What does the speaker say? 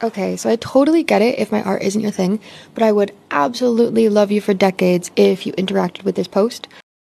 Okay, so I totally get it if my art isn't your thing, but I would absolutely love you for decades if you interacted with this post.